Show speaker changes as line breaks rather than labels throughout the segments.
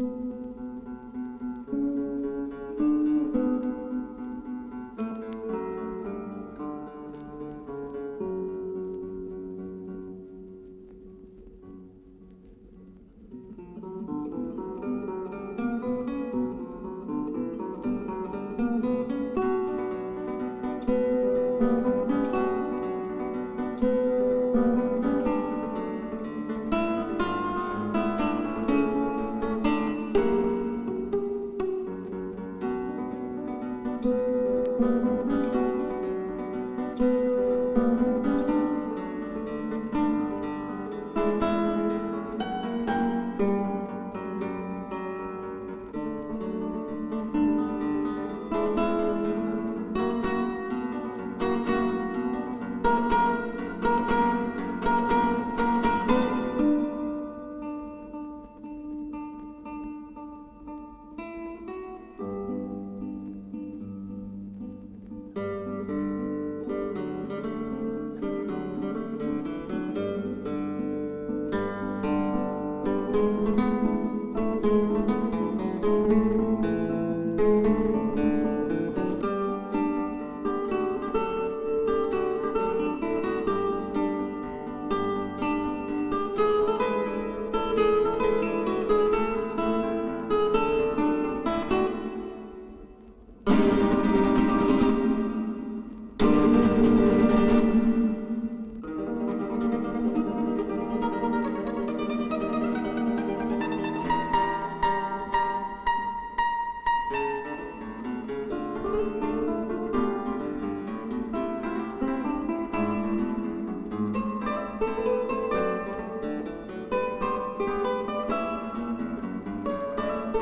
Thank you.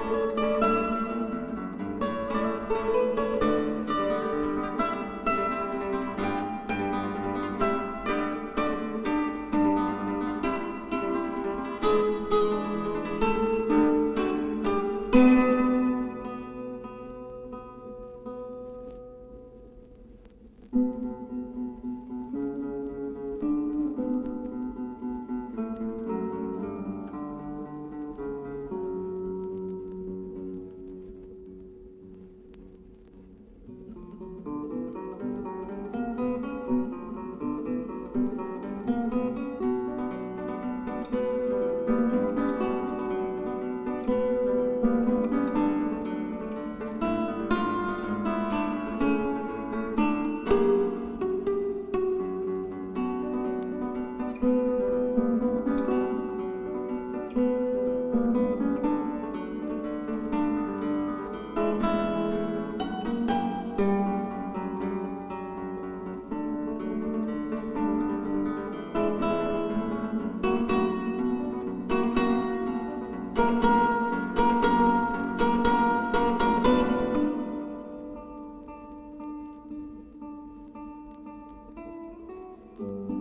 Música thank you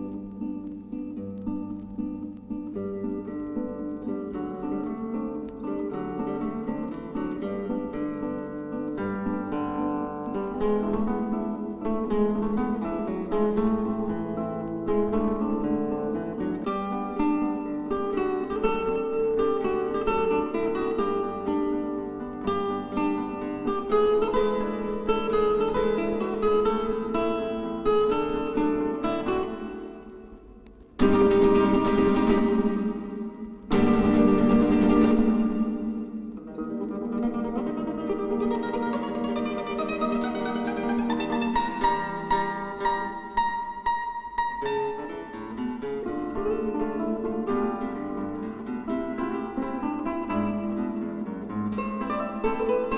thank you